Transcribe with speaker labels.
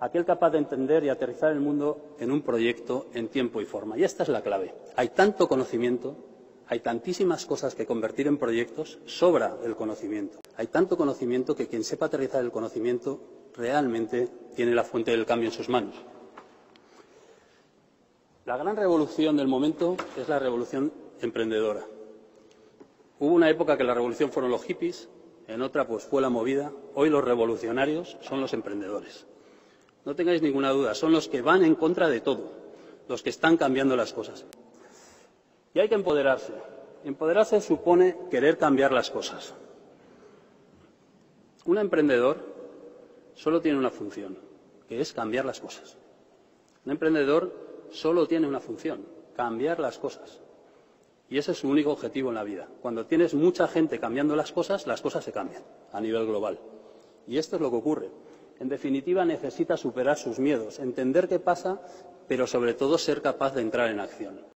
Speaker 1: aquel capaz de entender y aterrizar el mundo en un proyecto en tiempo y forma. Y esta es la clave. Hay tanto conocimiento, hay tantísimas cosas que convertir en proyectos, sobra el conocimiento. Hay tanto conocimiento que quien sepa aterrizar el conocimiento realmente tiene la fuente del cambio en sus manos. La gran revolución del momento es la revolución emprendedora. Hubo una época que la revolución fueron los hippies, en otra pues fue la movida. Hoy los revolucionarios son los emprendedores. No tengáis ninguna duda, son los que van en contra de todo, los que están cambiando las cosas. Y hay que empoderarse. Empoderarse supone querer cambiar las cosas. Un emprendedor solo tiene una función, que es cambiar las cosas. Un emprendedor solo tiene una función, cambiar las cosas. Y ese es su único objetivo en la vida. Cuando tienes mucha gente cambiando las cosas, las cosas se cambian a nivel global. Y esto es lo que ocurre. En definitiva, necesita superar sus miedos, entender qué pasa, pero sobre todo ser capaz de entrar en acción.